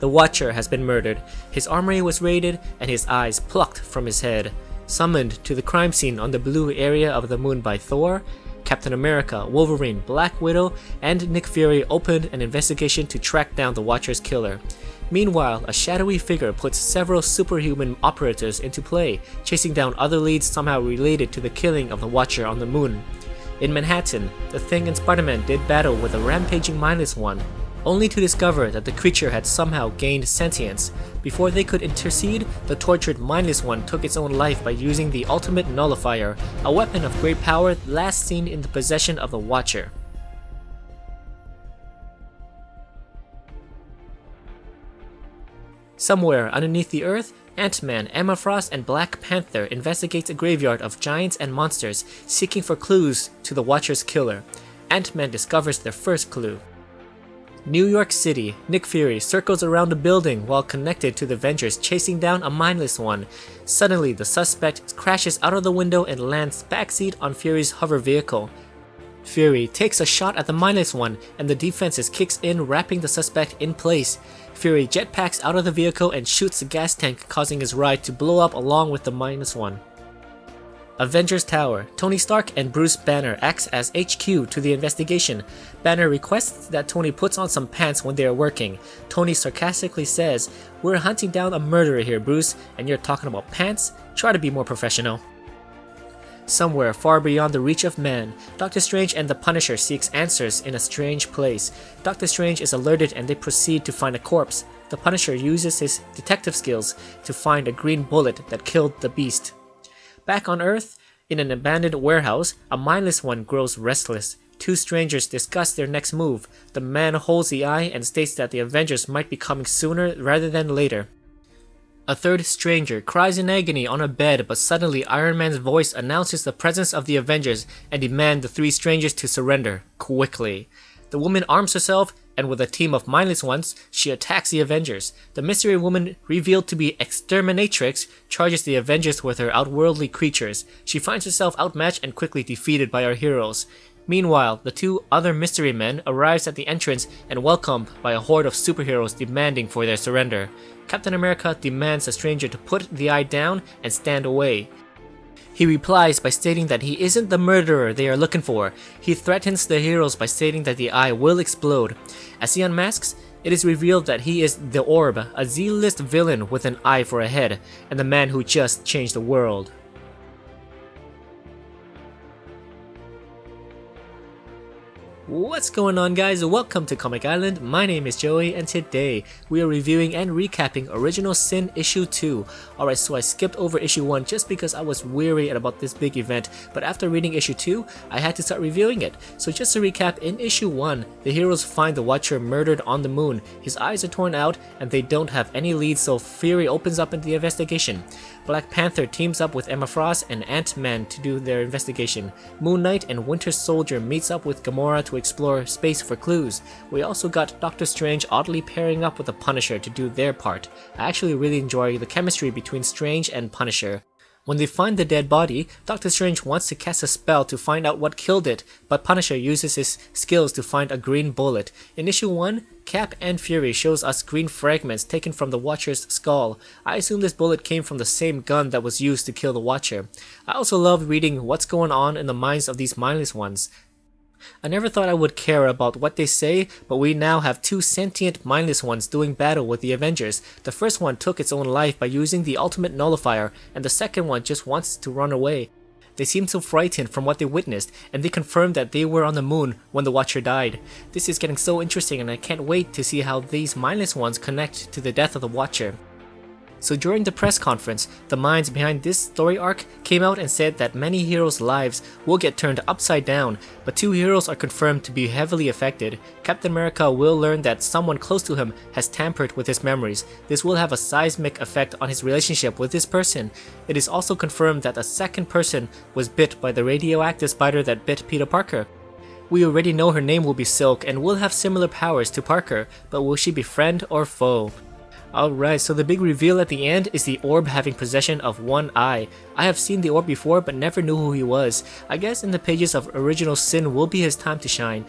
The Watcher has been murdered, his armory was raided, and his eyes plucked from his head. Summoned to the crime scene on the blue area of the moon by Thor, Captain America, Wolverine, Black Widow, and Nick Fury opened an investigation to track down the Watcher's killer. Meanwhile, a shadowy figure puts several superhuman operatives into play, chasing down other leads somehow related to the killing of the Watcher on the moon. In Manhattan, the Thing and Spider-Man did battle with a rampaging One, only to discover that the creature had somehow gained sentience. Before they could intercede, the tortured Mindless One took its own life by using the Ultimate Nullifier, a weapon of great power last seen in the possession of the Watcher. Somewhere underneath the earth, Ant-Man, Emma Frost, and Black Panther investigates a graveyard of giants and monsters, seeking for clues to the Watcher's killer. Ant-Man discovers their first clue. New York City, Nick Fury circles around a building while connected to the Avengers chasing down a mindless one. Suddenly, the suspect crashes out of the window and lands backseat on Fury's hover vehicle. Fury takes a shot at the mindless one and the defenses kicks in wrapping the suspect in place. Fury jetpacks out of the vehicle and shoots the gas tank causing his ride to blow up along with the mindless one. Avengers Tower. Tony Stark and Bruce Banner acts as HQ to the investigation. Banner requests that Tony puts on some pants when they are working. Tony sarcastically says, We're hunting down a murderer here, Bruce, and you're talking about pants? Try to be more professional. Somewhere far beyond the reach of man, Doctor Strange and the Punisher seeks answers in a strange place. Doctor Strange is alerted and they proceed to find a corpse. The Punisher uses his detective skills to find a green bullet that killed the beast. Back on Earth, in an abandoned warehouse, a mindless one grows restless. Two strangers discuss their next move. The man holds the eye and states that the Avengers might be coming sooner rather than later. A third stranger cries in agony on a bed, but suddenly Iron Man's voice announces the presence of the Avengers and demands the three strangers to surrender quickly. The woman arms herself and with a team of mindless ones, she attacks the Avengers. The mystery woman, revealed to be Exterminatrix, charges the Avengers with her outworldly creatures. She finds herself outmatched and quickly defeated by our heroes. Meanwhile, the two other mystery men arrives at the entrance and welcomed by a horde of superheroes demanding for their surrender. Captain America demands the stranger to put the eye down and stand away. He replies by stating that he isn't the murderer they are looking for. He threatens the heroes by stating that the eye will explode. As he unmasks, it is revealed that he is the Orb, a Z-list villain with an eye for a head, and the man who just changed the world. What's going on guys? Welcome to Comic Island, my name is Joey and today we are reviewing and recapping Original Sin Issue 2. Alright, so I skipped over Issue 1 just because I was weary about this big event, but after reading Issue 2, I had to start reviewing it. So just to recap, in Issue 1, the heroes find the Watcher murdered on the moon, his eyes are torn out and they don't have any leads so Fury opens up into the investigation. Black Panther teams up with Emma Frost and Ant-Man to do their investigation. Moon Knight and Winter Soldier meets up with Gamora to explore space for clues. We also got Doctor Strange oddly pairing up with the Punisher to do their part. I actually really enjoy the chemistry between Strange and Punisher. When they find the dead body, Doctor Strange wants to cast a spell to find out what killed it, but Punisher uses his skills to find a green bullet. In issue 1, Cap and Fury shows us green fragments taken from the Watcher's skull. I assume this bullet came from the same gun that was used to kill the Watcher. I also love reading what's going on in the minds of these mindless ones. I never thought I would care about what they say, but we now have two sentient mindless ones doing battle with the Avengers. The first one took its own life by using the ultimate nullifier, and the second one just wants to run away. They seemed so frightened from what they witnessed, and they confirmed that they were on the moon when the Watcher died. This is getting so interesting and I can't wait to see how these mindless ones connect to the death of the Watcher. So during the press conference, the minds behind this story arc came out and said that many heroes' lives will get turned upside down, but two heroes are confirmed to be heavily affected. Captain America will learn that someone close to him has tampered with his memories. This will have a seismic effect on his relationship with this person. It is also confirmed that a second person was bit by the radioactive spider that bit Peter Parker. We already know her name will be Silk and will have similar powers to Parker, but will she be friend or foe? Alright, so the big reveal at the end is the orb having possession of one eye. I have seen the orb before but never knew who he was. I guess in the pages of Original Sin will be his time to shine.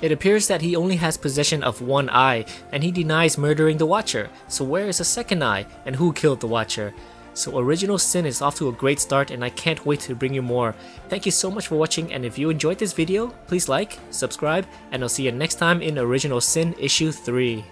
It appears that he only has possession of one eye, and he denies murdering the Watcher. So where is the second eye, and who killed the Watcher? So Original Sin is off to a great start and I can't wait to bring you more. Thank you so much for watching and if you enjoyed this video, please like, subscribe, and I'll see you next time in Original Sin Issue 3.